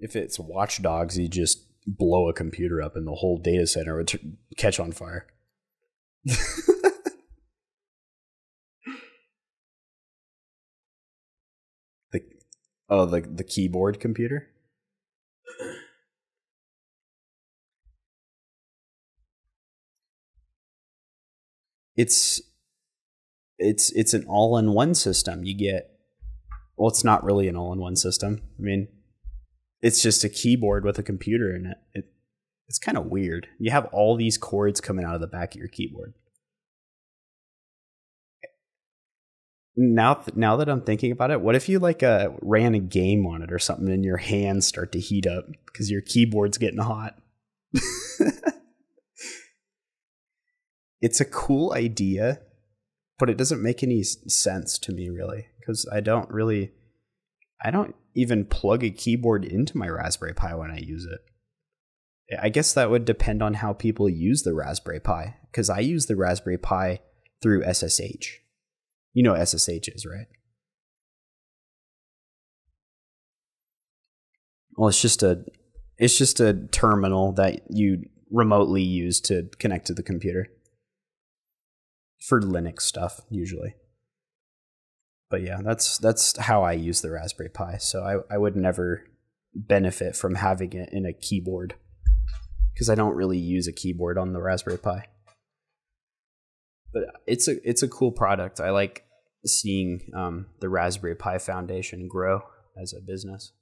If it's watchdogs, you just blow a computer up and the whole data center would t- catch on fire. the oh the the keyboard computer. It's it's it's an all-in-one system. You get well, it's not really an all-in-one system. I mean, it's just a keyboard with a computer in it. it it's kind of weird. You have all these cords coming out of the back of your keyboard. Now, th- now that I'm thinking about it, what if you like uh, ran a game on it or something, and your hands start to heat up because your keyboard's getting hot? it's a cool idea, but it doesn't make any sense to me really because I don't really, I don't even plug a keyboard into my Raspberry Pi when I use it. I guess that would depend on how people use the Raspberry Pi because I use the Raspberry Pi through SSH. You know SSH is, right? Well, it's just a it's just a terminal that you remotely use to connect to the computer for Linux stuff usually. But yeah, that's that's how I use the Raspberry Pi. So I, I would never benefit from having it in a keyboard because I don't really use a keyboard on the Raspberry Pi. But it's a it's a cool product. I like seeing um, the Raspberry Pi Foundation grow as a business.